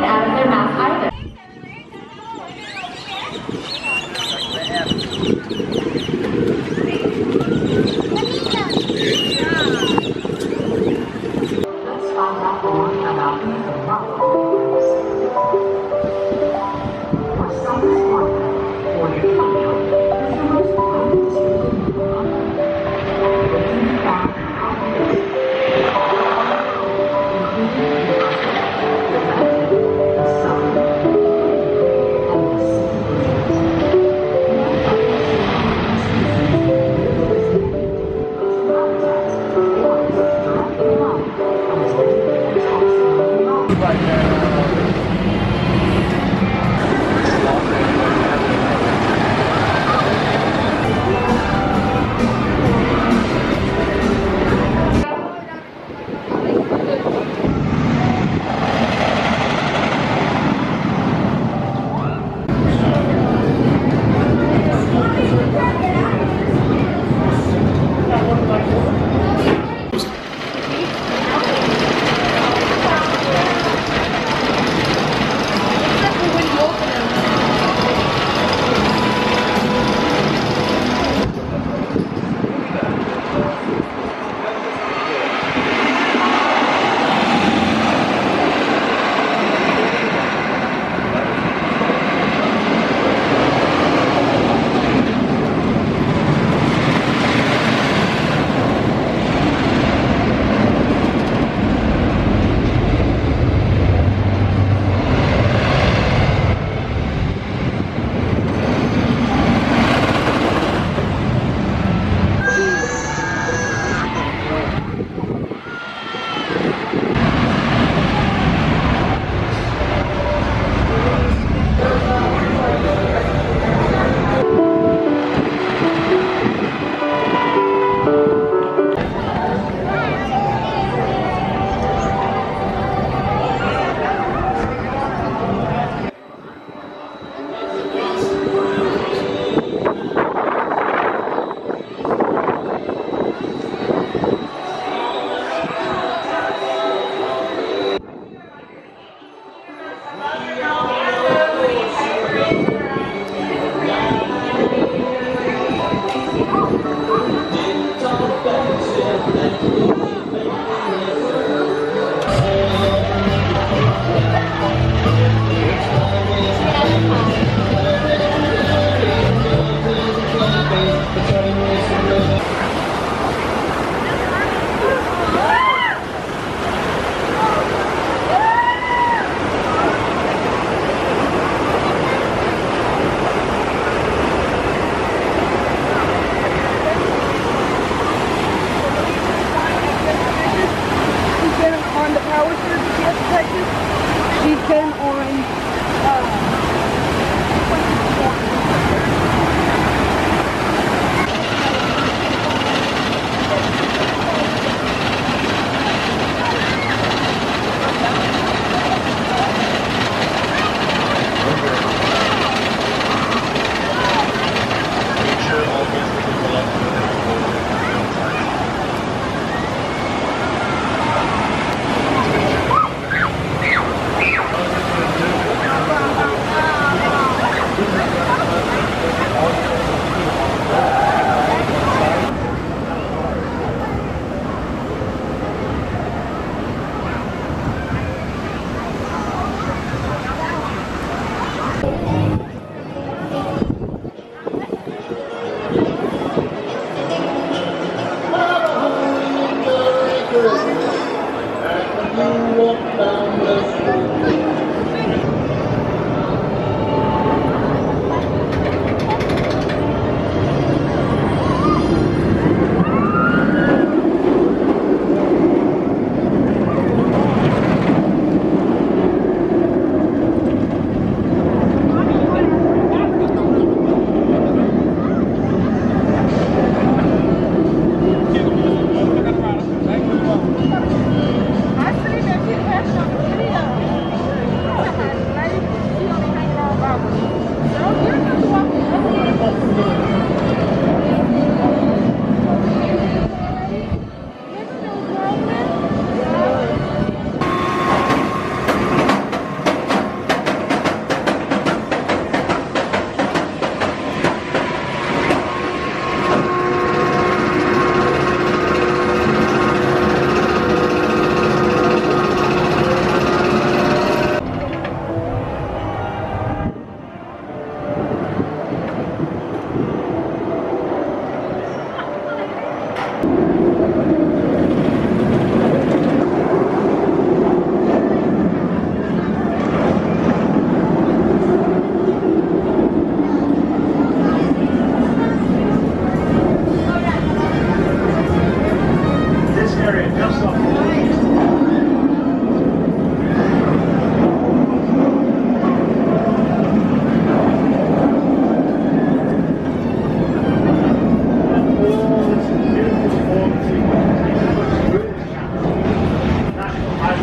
Out of their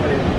National Highway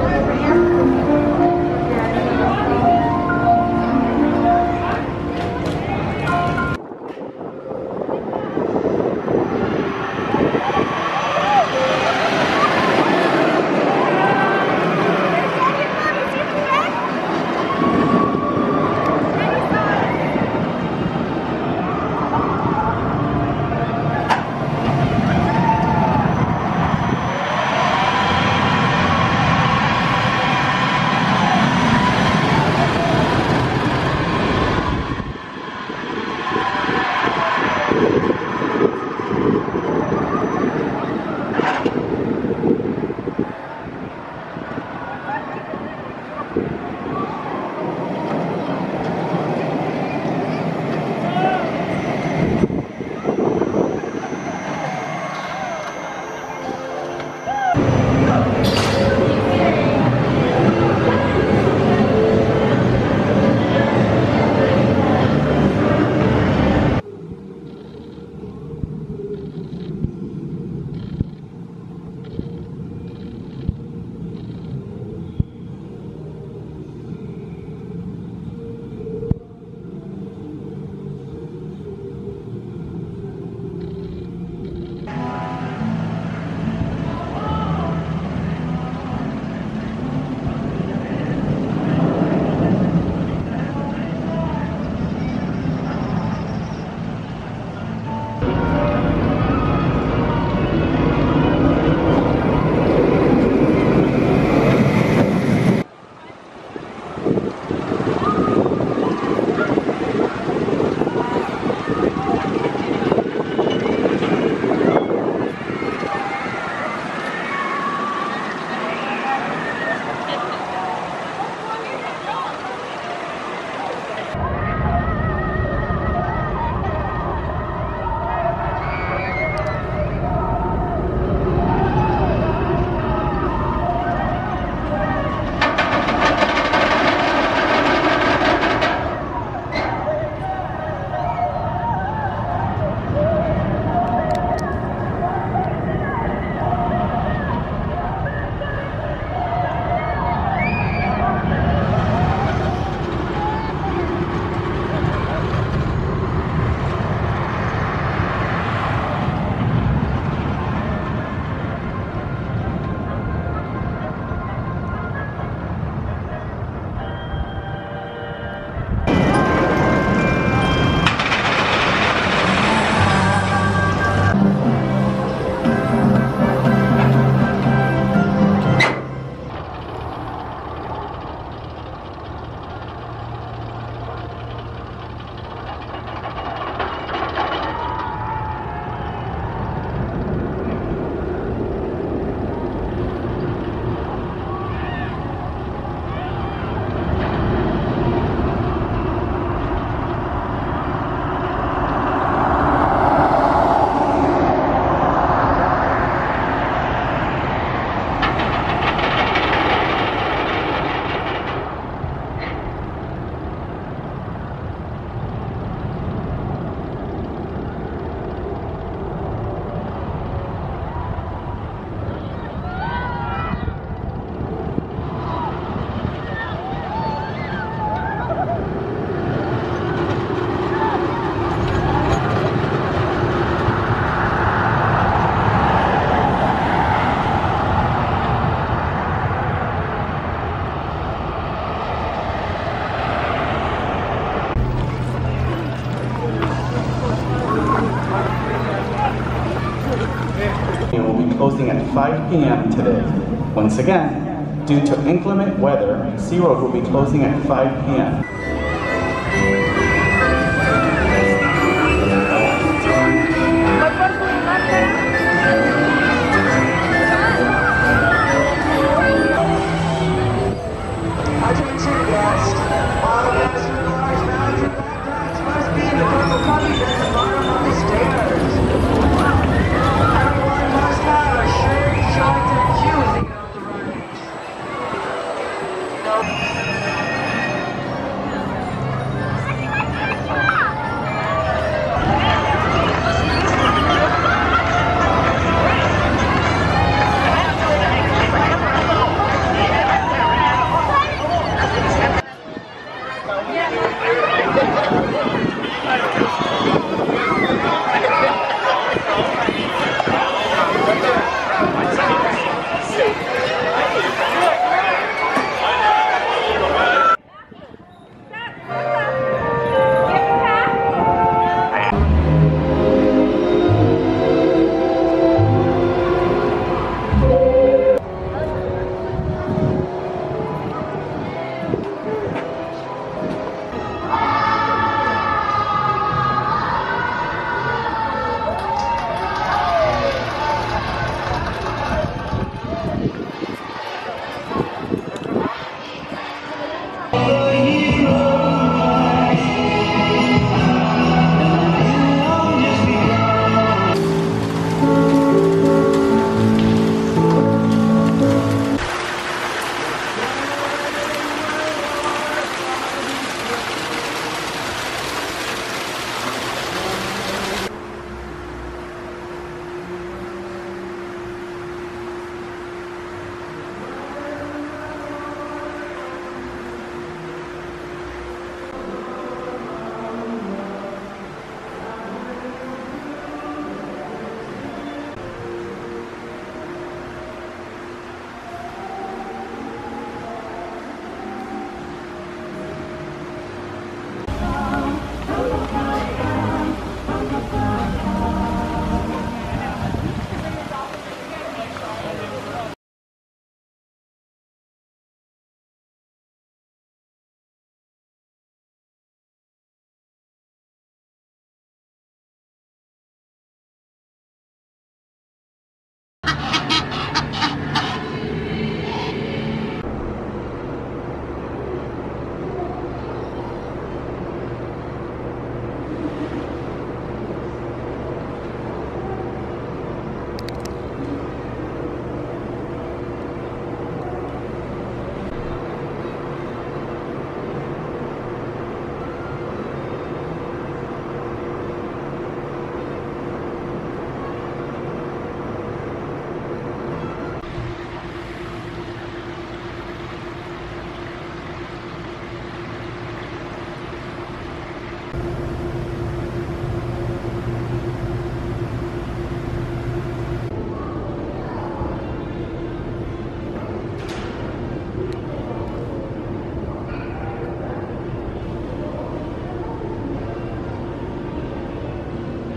at 5 p.m. today. Once again, due to inclement weather, SeaWorld will be closing at 5 p.m.